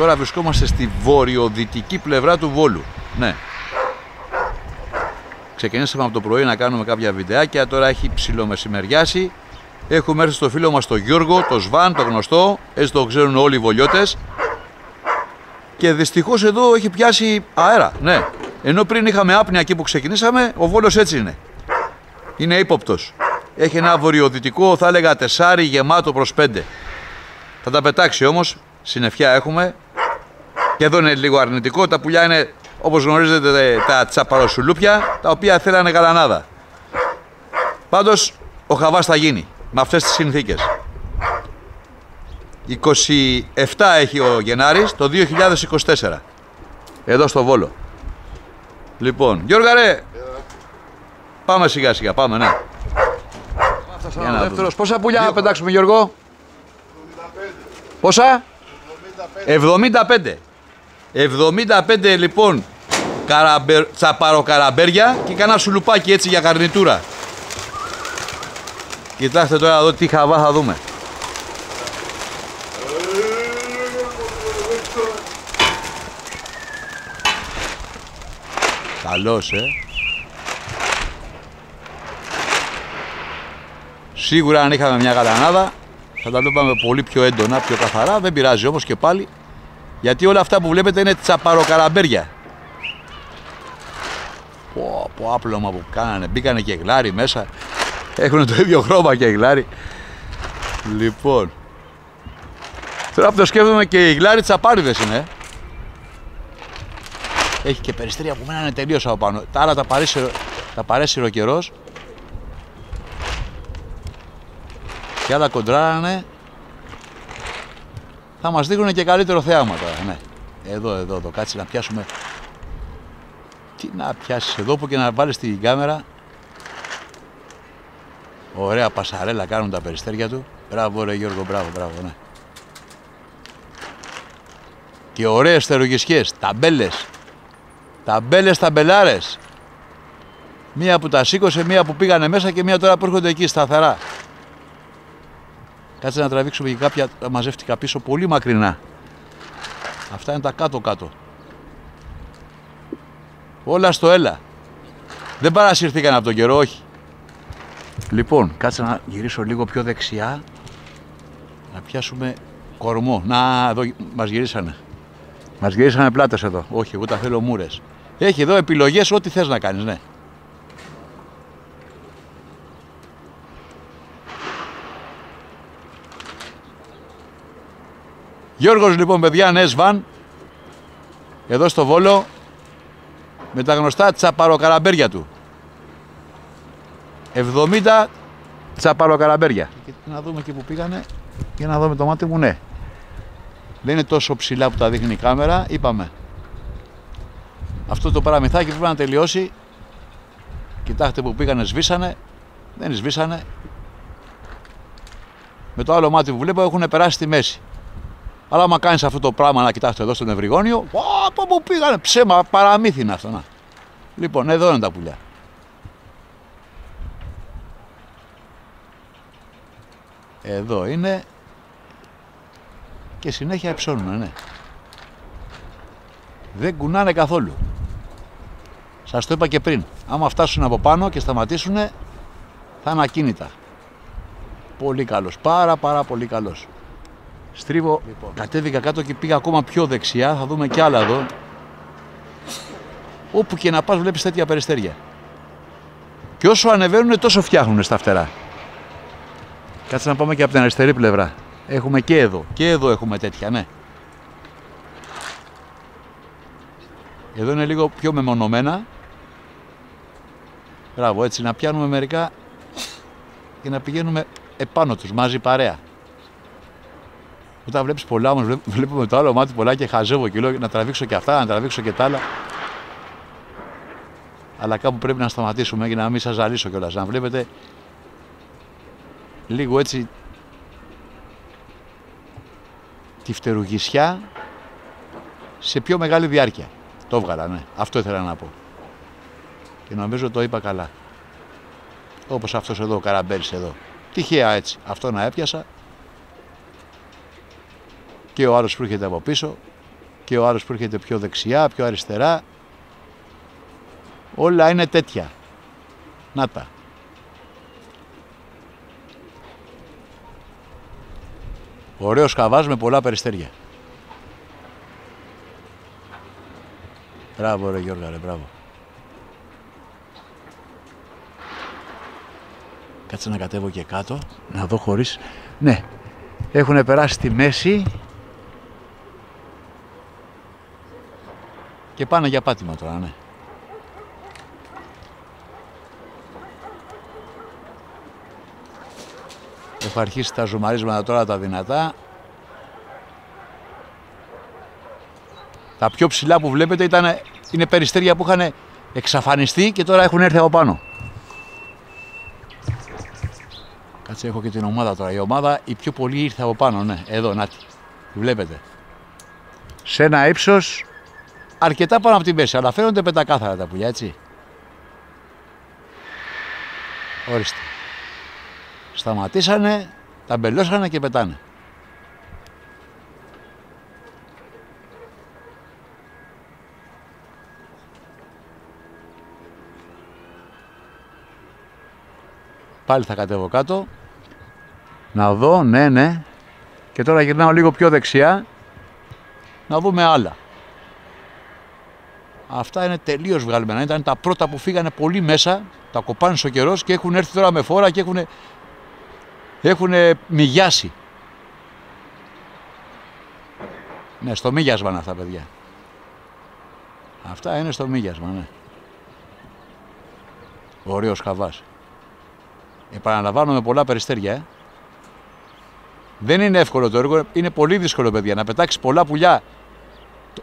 Τώρα βρισκόμαστε στη βορειοδυτική πλευρά του Βόλου. Ναι. Ξεκινήσαμε από το πρωί να κάνουμε κάποια βιντεάκια, τώρα έχει ψιλομεσημεριάσει. Έχουμε έρθει στο φίλο μας τον Γιώργο, το Σβάν, το γνωστό, έτσι το ξέρουν όλοι οι βολιώτες. Και δυστυχώς εδώ έχει πιάσει αέρα, ναι. Ενώ πριν είχαμε άπνοια εκεί που ξεκινήσαμε, ο Βόλος έτσι είναι. Είναι ύποπτος. Έχει ένα βορειοδυτικό, θα έλεγα τεσάρι γεμάτο προς πέντε. Θα τα πετάξει όμως, συννεφιά έχουμε. Και εδώ είναι λίγο αρνητικό, τα πουλιά είναι όπως γνωρίζετε τα τσαπαροσουλούπια, τα οποία θέλανε γαλανάδα. Πάντως, ο χαβάς θα γίνει, με αυτές τις συνθήκες. 27 έχει ο Γενάρης το 2024. Εδώ στο Βόλο. Λοιπόν, Γιώργα ρε, πάμε σιγά σιγά, πάμε, ναι. Για να δεύτερος. Πόσα πουλιά να πετάξουμε Γιώργο; 75. Πόσα; 75. 75. 75 λοιπόν καραμπερ, τσαπαροκαραμπέρια και κάνα σουλουπάκι έτσι για καρνιτούρα. Κοιτάξτε τώρα εδώ τι χαβά θα δούμε. Καλός, ε. Σίγουρα αν είχαμε μια γαλανάδα θα τα βλέπαμε πολύ πιο έντονα, πιο καθαρά. Δεν πειράζει όμως και πάλι γιατί όλα αυτά που βλέπετε είναι τσαπαροκαραμπέρια. Πω, πω άπλωμα που κάνανε. Μπήκανε και γλάρι μέσα. Έχουν το ίδιο χρώμα και γλάρι. Λοιπόν. Τώρα που το σκέφτομαι και οι γλάρι τσαπάριδες είναι. ε. Έχει και περιστρία που μένανε τελείως από πάνω. Τα άλλα τα παρέσυρο, τα παρέσυρο καιρός. Και άλλα κοντράρανε. Θα μας δείχνουν και καλύτερο θέαμα τώρα. Ναι. Εδώ, εδώ, εδώ. Κάτσε να πιάσουμε τι να πιάσεις εδώ που και να βάλεις την κάμερα. Ωραία πασαρέλα κάνουν τα περιστέρια του. Μπράβο ρε Γιώργο, μπράβο, μπράβο, ναι. Και ωραίες θερογισιές, ταμπέλες. Ταμπέλες, ταμπελάρες. Μία που τα σήκωσε, μία που πήγανε μέσα και μία τώρα που έρχονται εκεί σταθερά. Κάτσε να τραβήξουμε και κάποια τα μαζεύτηκα πίσω πολύ μακρινά. Αυτά είναι τα κάτω-κάτω. Όλα στο έλα. Δεν παρασυρθήκαν από τον καιρό, όχι. Λοιπόν, κάτσε να γυρίσω λίγο πιο δεξιά. Να πιάσουμε κορμό. Να, εδώ μας γυρίσανε. Μας γυρίσανε πλάτες εδώ. Όχι, εγώ τα θέλω μούρες. Έχει εδώ επιλογές ό,τι θες να κάνεις, ναι. Γιώργος λοιπόν παιδιά, ναι, Σβάν. Εδώ στο Βόλο με τα γνωστά τσαπαροκαραμπέρια του. 70 τσαπαροκαραμπέρια. Και να δούμε και που πήγανε για να δούμε το μάτι μου, ναι. Δεν είναι τόσο ψηλά που τα δείχνει η κάμερα, είπαμε. Αυτό το παραμυθάκι πρέπει να τελειώσει. Κοιτάξτε που πήγανε, σβήσανε. Δεν σβήσανε. Με το άλλο μάτι που βλέπω έχουν περάσει στη μέση. Αλλά άμα κάνεις αυτό το πράγμα να κοιτάξετε εδώ στον Ευρυγόνιο, από πού πήγανε, ψέμα, παραμύθι είναι αυτό. Να. Λοιπόν, εδώ είναι τα πουλιά. Εδώ είναι και συνέχεια εψώνουν, ναι. Δεν κουνάνε καθόλου. Σας το είπα και πριν. Άμα φτάσουν από πάνω και σταματήσουν, θα είναι ακίνητα. Πολύ καλός. Πάρα πάρα πολύ καλός. Στρίβω, λοιπόν. κατέβηκα κάτω και πήγα ακόμα πιο δεξιά. Θα δούμε κι άλλα εδώ. Όπου και να πας βλέπεις τέτοια περιστέρια. Και όσο ανεβαίνουν τόσο φτιάχνουν στα φτερά. Κάτσε να πάμε και από την αριστερή πλευρά. Έχουμε και εδώ. Και εδώ έχουμε τέτοια, ναι. Εδώ είναι λίγο πιο μεμονωμένα. Μπράβο, έτσι να πιάνουμε μερικά και να πηγαίνουμε επάνω τους, μαζί παρέα. Όταν βλέπεις πολλά όμως, βλέπουμε το άλλο μάτι πολλά και χαζεύω και λέω να τραβήξω και αυτά, να τραβήξω και τα άλλα. Αλλά κάπου πρέπει να σταματήσουμε για να μην σας ζαλίσω κιόλας. Να βλέπετε λίγο έτσι τη φτερουγισιά σε πιο μεγάλη διάρκεια. Το έβγαλα, ναι. Αυτό ήθελα να πω. Και νομίζω το είπα καλά. Όπως αυτός εδώ, ο Καραμπέρης εδώ. Τυχαία έτσι. Αυτό να έπιασα. Και ο άλλος που έρχεται από πίσω. και ο άλλος που έρχεται πιο δεξιά, πιο αριστερά. Όλα είναι τέτοια. Να τα. Ωραίος καβάς με πολλά περιστέρια. Μπράβο ρε Γιώργα ρε, μπράβο. Κάτσε να κατέβω και κάτω, να δω χωρίς... Ναι, έχουν περάσει στη μέση και πάνε για πάτημα τώρα, ναι. Έχω αρχίσει τα ζουμαρίσματα τώρα τα δυνατά. Τα πιο ψηλά που βλέπετε ήταν, είναι περιστέρια που είχαν εξαφανιστεί και τώρα έχουν έρθει από πάνω. Κάτσε, έχω και την ομάδα τώρα. Η ομάδα η πιο πολύ ήρθε από πάνω, ναι. Εδώ, να τη. Βλέπετε. Σε ένα ύψος αρκετά πάνω από την μέση, αλλά φαίνονται πεντακάθαρα τα πουλιά, έτσι. Ορίστε. Σταματήσανε, τα μπελώσανε και πετάνε. Πάλι θα κατέβω κάτω. Να δω, ναι, ναι. Και τώρα γυρνάω λίγο πιο δεξιά. Να δούμε άλλα. Αυτά είναι τελείως βγαλμένα. Ήταν τα πρώτα που φύγανε πολύ μέσα, τα κοπάνε ο καιρός και έχουν έρθει τώρα με φόρα και έχουν, έχουν μυγιάσει. Ναι, στο μύγιασμα είναι αυτά, παιδιά. Αυτά είναι στο μύγιασμα, ναι. Ωραίος χαβάς. Επαναλαμβάνω με πολλά περιστέρια. Ε. Δεν είναι εύκολο το έργο, είναι πολύ δύσκολο, παιδιά. Να πετάξεις πολλά πουλιά.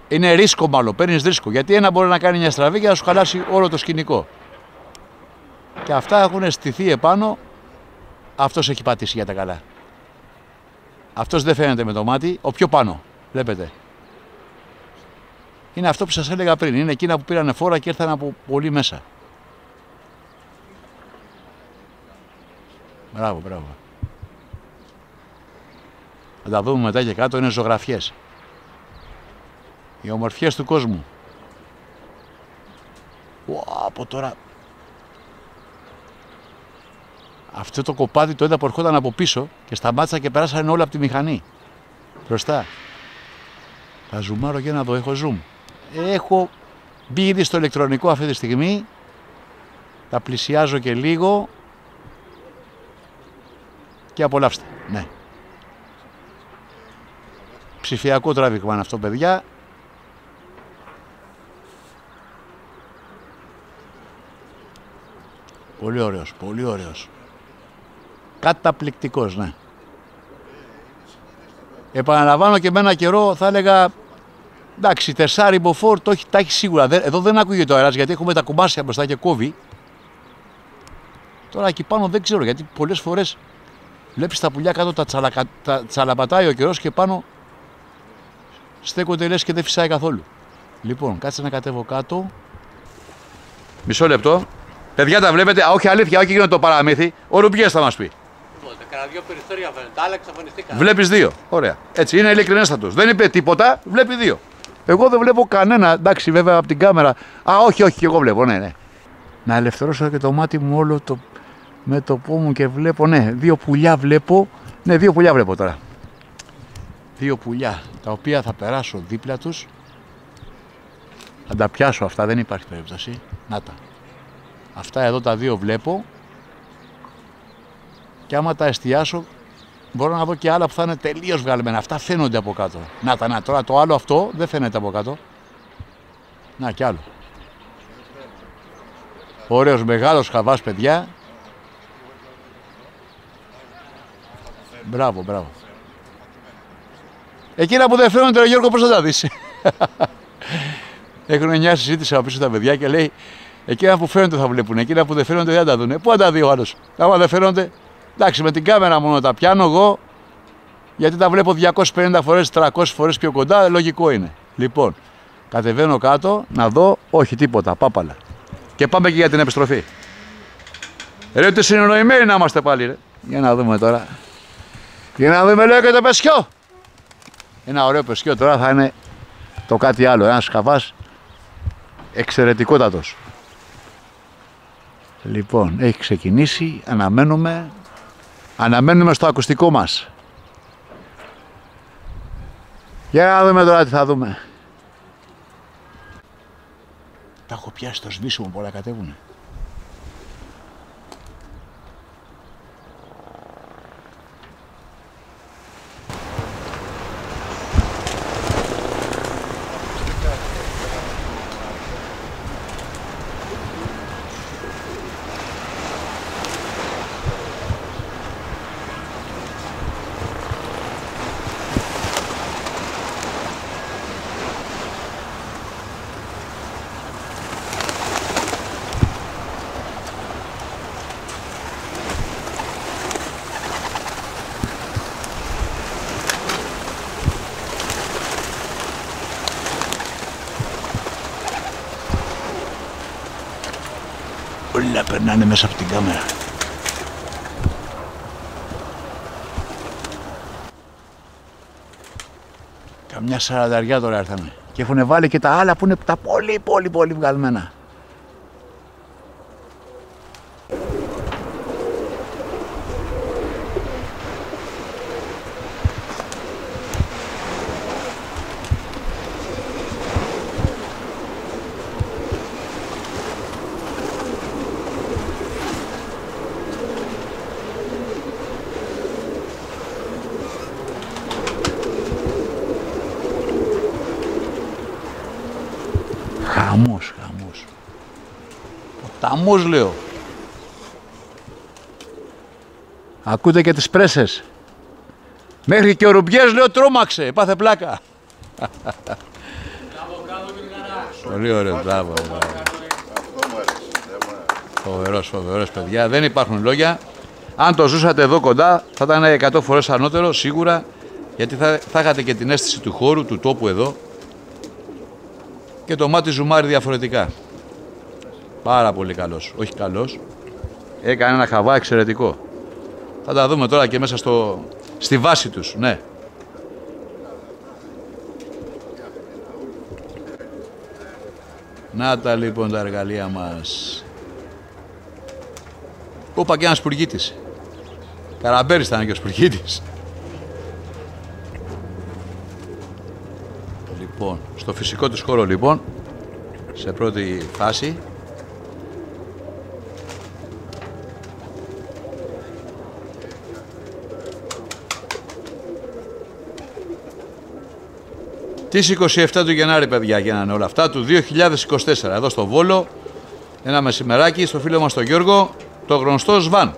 Είναι ρίσκο μάλλον, παίρνεις ρίσκο. Γιατί ένα μπορεί να κάνει μια στραβή και να σου χαλάσει όλο το σκηνικό. Και αυτά έχουν στηθεί επάνω. Αυτός έχει πατήσει για τα καλά. Αυτός δεν φαίνεται με το μάτι. Ο πιο πάνω, βλέπετε. Είναι αυτό που σας έλεγα πριν. Είναι εκείνα που πήραν φόρα και ήρθαν από πολύ μέσα. Μπράβο, μπράβο. Θα τα δούμε μετά και κάτω, είναι ζωγραφιές. Οι ομορφιές του κόσμου. Ω, από τώρα... Αυτό το κοπάδι το είδα που ερχόταν από πίσω και σταμάτησα και περάσανε όλα από τη μηχανή. Μπροστά. Θα ζουμάρω για να δω, έχω zoom. Έχω μπει ήδη στο ηλεκτρονικό αυτή τη στιγμή. Τα πλησιάζω και λίγο και απολαύστε. Ναι. Ψηφιακό τράβηγμα είναι αυτό, παιδιά. Πολύ ωραίος, πολύ ωραίος. Καταπληκτικός, ναι. Επαναλαμβάνω και με ένα καιρό θα έλεγα εντάξει, τεσσάρι μποφόρ το έχει, τα έχει σίγουρα. Εδώ δεν ακούγεται το αέρας γιατί έχουμε τα κουμάσια μπροστά και κόβει. Τώρα εκεί πάνω δεν ξέρω γιατί πολλές φορές Βλέπεις τα πουλιά κάτω τα, τσαλακα... τα τσαλαπατάει ο καιρός και πάνω στέκονται λες και δεν φυσάει καθόλου. Λοιπόν, κάτσε να κατέβω κάτω. Μισό λεπτό. Παιδιά τα βλέπετε. Α, όχι αλήθεια, όχι γίνεται το παραμύθι. Ο Ρουμπιέ θα μας πει. Κάνα δύο περιθώρια φαίνεται. Άλλα εξαφανιστήκαν. Βλέπεις δύο. Ωραία. Έτσι είναι ειλικρινέστατος. Δεν είπε τίποτα, βλέπει δύο. Εγώ δεν βλέπω κανένα. Εντάξει, βέβαια από την κάμερα. Α, όχι, όχι, εγώ βλέπω, ναι, ναι. Να ελευθερώσω και το μάτι μου όλο το με το που μου και βλέπω, ναι, δύο πουλιά βλέπω. Ναι, δύο πουλιά βλέπω τώρα. Δύο πουλιά, τα οποία θα περάσω δίπλα τους. Θα τα πιάσω αυτά, δεν υπάρχει περίπτωση. Να τα. Αυτά εδώ τα δύο βλέπω. Και άμα τα εστιάσω, μπορώ να δω και άλλα που θα είναι τελείως βγαλμένα. Αυτά φαίνονται από κάτω. Να τα, να τώρα το άλλο αυτό δεν φαίνεται από κάτω. Να κι άλλο. Ωραίος μεγάλος χαβάς παιδιά. Μπράβο, μπράβο. Εκείνα που δεν φαίνονται, Γιώργο, πώς θα τα δεις; Έχουν μια συζήτηση από πίσω τα παιδιά και λέει Εκείνα που φαίνονται θα βλέπουν, εκείνα που δεν φαίνονται δεν τα δουν. Πού θα τα δει ο άλλος; Άμα δεν φαίνονται, εντάξει, με την κάμερα μόνο τα πιάνω εγώ, γιατί τα βλέπω 250 φορές, 300 φορές πιο κοντά, λογικό είναι. Λοιπόν, κατεβαίνω κάτω να δω, όχι τίποτα, πάπαλα. Και πάμε και για την επιστροφή. Ρε, ότι συνεννοημένοι να είμαστε πάλι, ρε. Για να δούμε τώρα. Για να δούμε λέω και το πεσιό. Ένα ωραίο πεσιό τώρα θα είναι το κάτι άλλο. Ένας χαβάς εξαιρετικότατος. Λοιπόν, έχει ξεκινήσει, αναμένουμε, αναμένουμε στο ακουστικό μας. Για να δούμε τώρα τι θα δούμε. Τα έχω πιάσει το σβήσιμο, πολλά κατέβουνε. Όλα περνάνε μέσα από την κάμερα. Καμιά σαρανταριά τώρα ήρθαμε. Και έχουν βάλει και τα άλλα που είναι τα πολύ πολύ πολύ βγαλμένα. Χαμός, χαμός. Ποταμός λέω. Ακούτε και τις πρέσες. Μέχρι και ο Ρουμπιές λέω τρόμαξε, πάθε πλάκα. Πολύ ωραίο, μπράβο. μπράβο. Αυτό μου άρεσε. Δεν μου άρεσε. Φοβερός, φοβερός παιδιά. Δεν υπάρχουν λόγια. Αν το ζούσατε εδώ κοντά θα ήταν 100 φορές ανώτερο σίγουρα γιατί θα, θα είχατε και την αίσθηση του χώρου, του τόπου εδώ και το μάτι ζουμάρει διαφορετικά. Πάρα πολύ καλός. Όχι καλός. Έκανε ένα χαβά εξαιρετικό. Θα τα δούμε τώρα και μέσα στο, στη βάση τους. Ναι. Να τα λοιπόν τα εργαλεία μας. Πού είπα και ένας σπουργίτης. Καραμπέρης ήταν και ο σπουργίτης. Λοιπόν, στο φυσικό τους χώρο λοιπόν, σε πρώτη φάση, Τις 27 του Γενάρη, παιδιά, γίνανε όλα αυτά, του 2024, εδώ στο Βόλο, ένα μεσημεράκι, στο φίλο μας τον Γιώργο, το γνωστό Σβάν.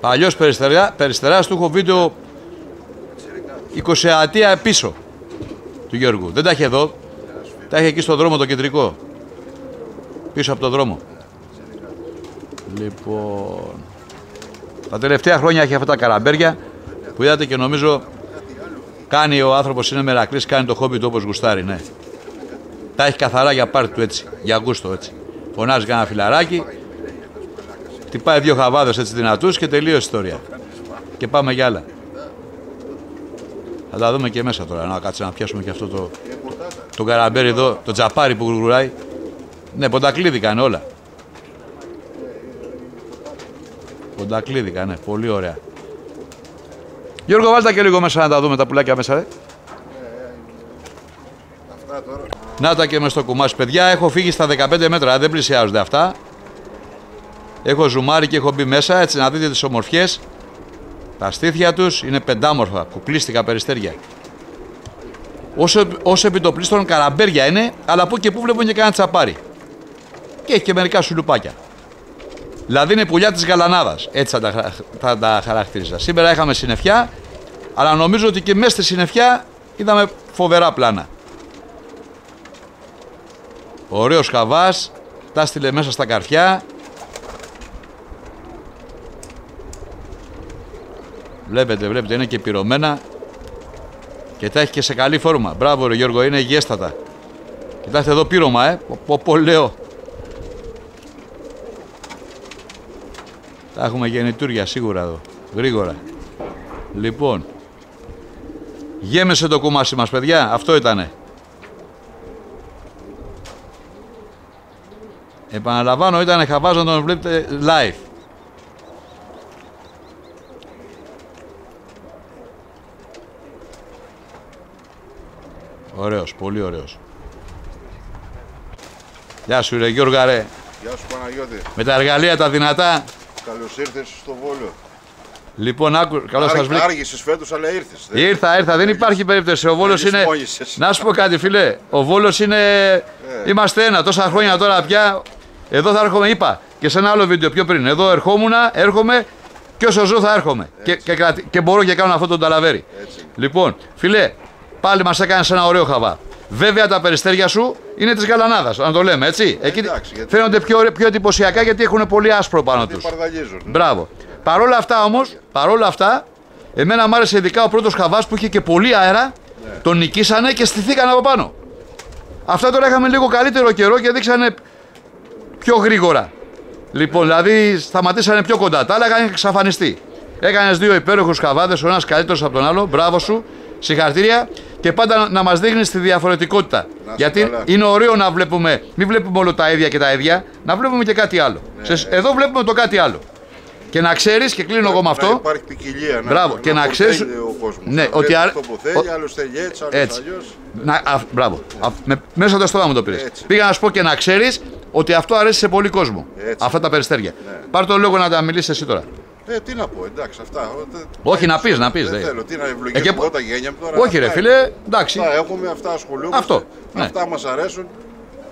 Παλιός περιστερά, περιστεράς, του έχω βίντεο 20 ατία πίσω του Γιώργου. Δεν τα έχει εδώ, τα έχει εκεί στο δρόμο το κεντρικό. Πίσω από το δρόμο. Λοιπόν, τα τελευταία χρόνια έχει αυτά τα καραμπέρια που είδατε και νομίζω κάνει ο άνθρωπος είναι μερακλής, κάνει το χόμπι του όπως γουστάρει, ναι. Τα έχει καθαρά για πάρτι του έτσι, για γούστο έτσι. Φωνάζει κανένα φιλαράκι, χτυπάει δύο χαβάδες έτσι δυνατούς και τελείωσε η ιστορία. Και πάμε για άλλα. Θα τα δούμε και μέσα τώρα. Να κάτσε να πιάσουμε και αυτό το, το καραμπέρι εδώ, το τζαπάρι που γουργουράει. Ναι, ποντακλείδηκαν όλα. Ποντακλείδηκαν, ναι, πολύ ωραία. Γιώργο, βάλτε και λίγο μέσα να τα δούμε τα πουλάκια μέσα, ρε. Αυτά τώρα. Να τα και μες στο κουμάσι. Παιδιά, έχω φύγει στα 15 μέτρα, δεν πλησιάζονται αυτά. Έχω ζουμάρει και έχω μπει μέσα, έτσι να δείτε τις ομορφιές. Τα στήθια τους είναι πεντάμορφα, κουκλίστικα περιστέρια. Όσο, όσο επιτοπλίστων καραμπέρια είναι, αλλά που και που βλέπουν και κανένα τσαπάρι. Και έχει και μερικά σουλουπάκια. Δηλαδή είναι πουλιά της γαλανάδας, έτσι θα τα, χαρα- θα τα χαρακτήριζα. Σήμερα είχαμε συννεφιά, αλλά νομίζω ότι και μέσα στη συννεφιά είδαμε φοβερά πλάνα. Ωραίος χαβάς, τα στείλε μέσα στα καρφιά. Βλέπετε, βλέπετε, είναι και πυρωμένα και τα έχει και σε καλή φόρμα. Μπράβο ρε Γιώργο, είναι υγιέστατα. Κοιτάξτε εδώ πύρωμα, ε, πω, πω, πω λέω. Τα έχουμε γεννητούρια σίγουρα εδώ, γρήγορα. Λοιπόν, Γέμεσε το κούμασι μας, παιδιά. Αυτό ήτανε. Επαναλαμβάνω, ήταν χαβάζ να τον βλέπετε live. Ωραίος, πολύ ωραίος. Γεια σου ρε Γιώργα ρε. Γεια σου Παναγιώτη. Με τα εργαλεία τα δυνατά. Καλώς ήρθες στο Βόλιο. Λοιπόν, άκου, καλώς σας βρήκα. Άργησες φέτος, αλλά ήρθες. Δεν- Ήρθα, ήρθα, δεν υπάρχει περίπτωση. Ο Βόλος Δεν είναι. λησμόνησες. Να σου πω κάτι, φιλέ. Ο Βόλος είναι. Είμαστε ένα τόσα χρόνια τώρα πια. Εδώ θα έρχομαι, είπα και σε ένα άλλο βίντεο πιο πριν. Εδώ ερχόμουν, έρχομαι και όσο ζω θα έρχομαι. Και, και, κρατη- και μπορώ και κάνω αυτό το ταλαβέρι. Έτσι. Λοιπόν, φιλέ, πάλι μας έκανες ένα ωραίο χαβά. Βέβαια τα περιστέρια σου είναι της Γαλανάδας, να το λέμε έτσι. Εκεί εντάξει, γιατί- φαίνονται πιο, ωραί- πιο εντυπωσιακά γιατί έχουν πολύ άσπρο πάνω Τι τους. παρδαλίζουν. ναι. Μπράβο. Παρόλα αυτά όμως, παρόλα αυτά, εμένα μου άρεσε ειδικά ο πρώτος χαβάς που είχε και πολύ αέρα. Τον νικήσανε και στηθήκαν από πάνω. Αυτά τώρα είχαμε λίγο καλύτερο καιρό και δείξανε πιο γρήγορα. Λοιπόν, δηλαδή σταματήσανε πιο κοντά. Τα άλλα είχαν εξαφανιστεί. Έκανες δύο υπέροχους χαβάδες, ο ένας καλύτερος από τον άλλο. Μπράβο σου. Συγχαρητήρια. Και πάντα να- να μας δείχνεις τη διαφορετικότητα. Να είσαι Γιατί καλά. είναι ωραίο να βλέπουμε, μην βλέπουμε όλο τα ίδια και τα ίδια, να βλέπουμε και κάτι άλλο. Ναι. Σε- εδώ βλέπουμε το κάτι άλλο. Και να ξέρεις, και κλείνω εγώ με Να αυτό. υπάρχει ποικιλία. Μπράβο, και να να ξέρεις- χορταίνει ο κόσμος. Ναι, Να ότι βλέπει αρ- Αυτό που ο- θέλει, άλλος θέλει έτσι, άλλος Έτσι. αλλιώς. Να, α, μπράβο. Α, με, μέσα το στόμα μου το πήρες. Έτσι. Πήγα να σου πω και να ξέρεις ότι αυτό αρέσει σε πολύ κόσμο. Έτσι. Αυτά τα περιστέρια. Ναι. Πάρ το λόγο να τα μιλήσεις εσύ τώρα. Ε, τι να πω, εντάξει, αυτά. ε, δεν- Όχι, να πεις, να πεις, Δεν δεν- θέλω, τι να Ε, και ευλογήσω πο- εγώ τα γένια μου τώρα. Όχι, ρε αυτά φίλε, εντάξει. Αυτά έχουμε, αυτά ασχολούμαστε. Αυτό, ναι. Αυτά μας αρέσουν.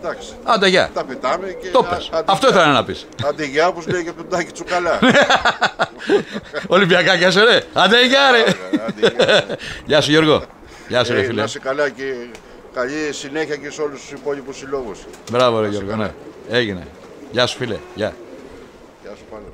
Εντάξει. Άντε, γεια. Τα πετάμε και. Το α- πες. άντε Αυτό γεια. ήθελα να πεις. Άντε γεια, όπως λέει και από τον Τάκη Τσουκαλά. Ολυμπιακά και ρε. Άντε, γεια, ρε. Άντε γεια. Γεια σου, Γιώργο. Γεια σου, ρε Ε, φίλε. Να είσαι καλά και καλή συνέχεια και σε όλους τους υπόλοιπους συλλόγους. Μπράβο, ρε Γιώργο. Ναι. Έγινε. Γεια σου, φίλε. Γεια. Γεια σου πάλι.